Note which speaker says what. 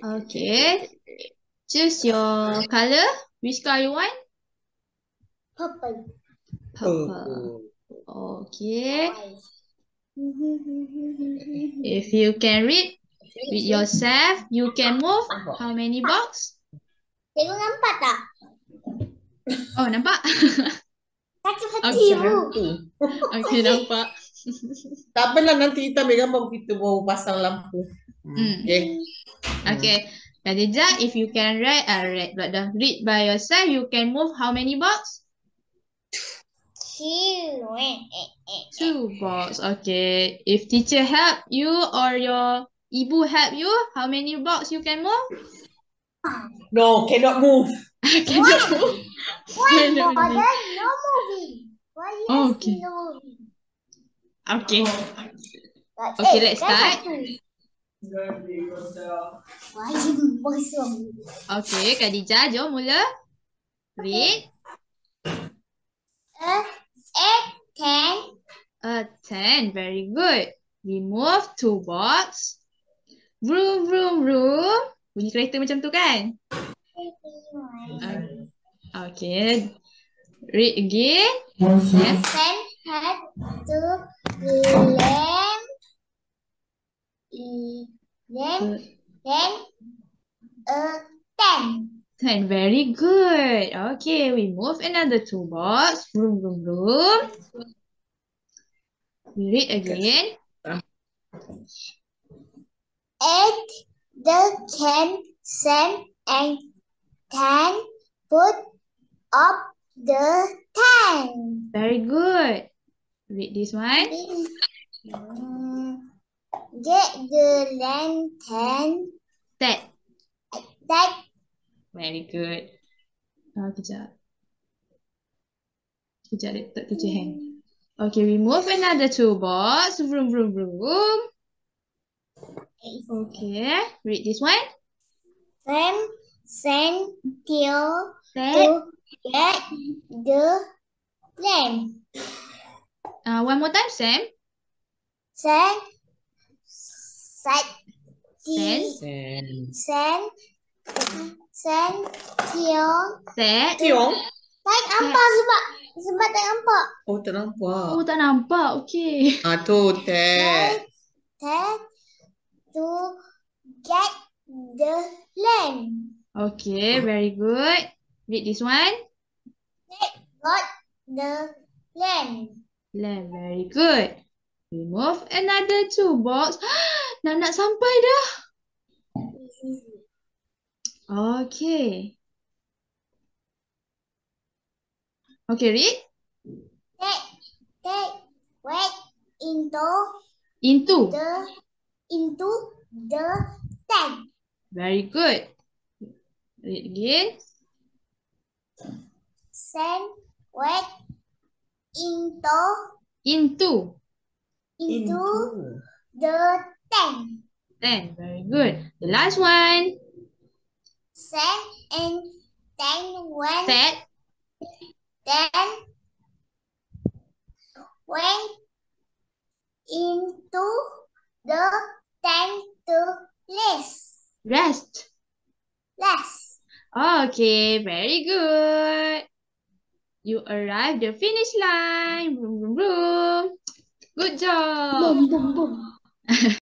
Speaker 1: Okay. Choose your color. Which color you want?
Speaker 2: Purple.
Speaker 1: Purple. Okay. If you can read with yourself, you can move how many box?
Speaker 2: Cikgu nampak tak?
Speaker 1: Oh, nampak?
Speaker 2: Kaki
Speaker 1: Okay.
Speaker 2: kecil.
Speaker 1: Okay, nampak.
Speaker 3: Tak apalah nanti kita ambil gambar kita bawa pasang lampu.
Speaker 1: Hmm.
Speaker 3: Okay.
Speaker 1: Okay. Qhadeeja, if you can read, uh, read, but dah read by yourself, you can move how many box?
Speaker 2: Two. Eh, eh, eh.
Speaker 1: Two box. Okay. If teacher help you or your ibu help you, how many box you can move?
Speaker 3: No, cannot move.
Speaker 1: Cannot move.
Speaker 2: Why
Speaker 1: Cannot
Speaker 2: bother?
Speaker 1: move.
Speaker 2: No moving. Why you
Speaker 1: Oh, okay.
Speaker 2: no moving?
Speaker 1: Okay.
Speaker 2: Like,
Speaker 1: Okay,
Speaker 2: eh,
Speaker 1: let's
Speaker 2: kan
Speaker 1: start. Okay, Khadijah, jom mula. Read.
Speaker 2: A eight ten
Speaker 1: A 10. Very good. Remove two box. Vroom, vroom, vroom. Bunyi kereta macam tu kan? Okay. Read again. Then,
Speaker 2: Ten had to lamp. Then uh, then a ten.
Speaker 1: 10. Very good. Okay, we move another two box. Vroom, vroom, vroom. We read again.
Speaker 2: Eight the can send and ten put up the ten.
Speaker 1: Very good. Read this one.
Speaker 2: Get the lantern
Speaker 1: That.
Speaker 2: that
Speaker 1: Very good. Ah, kejap. Kejap, letak teacher hand. Okay, we move another two box. Vroom, vroom, vroom. Okay, read this one.
Speaker 2: Sam sent Theo
Speaker 1: That.
Speaker 2: to get the lamp.
Speaker 1: Uh, one more time, Sam.
Speaker 2: Sam sat
Speaker 1: Sen.
Speaker 3: And
Speaker 2: sent sent Theo
Speaker 1: That.
Speaker 3: Tiong.
Speaker 2: tak nampak sebab sebab tak nampak.
Speaker 3: Oh, tak nampak.
Speaker 1: Oh, tak nampak. Okay.
Speaker 3: Ah, tu, tet.
Speaker 2: That to get the lamp.
Speaker 1: Okay, very good. Read this one.
Speaker 2: Got the lamp.
Speaker 1: Lamb, very good. Remove another two box. Nak nak sampai dah. Okay. Okay, read.
Speaker 2: Take take wet into
Speaker 1: Into.
Speaker 2: the into the tank.
Speaker 1: Very good. Read again.
Speaker 2: Send wet into
Speaker 1: Into.
Speaker 2: into the tank.
Speaker 1: Then, very good. The last one.
Speaker 2: Send and then when
Speaker 1: Set.
Speaker 2: then went into the tank to rest.
Speaker 1: Rest.
Speaker 2: Rest.
Speaker 1: Okay, very good. You arrived the finish line. Good job.
Speaker 2: Boom, boom boom.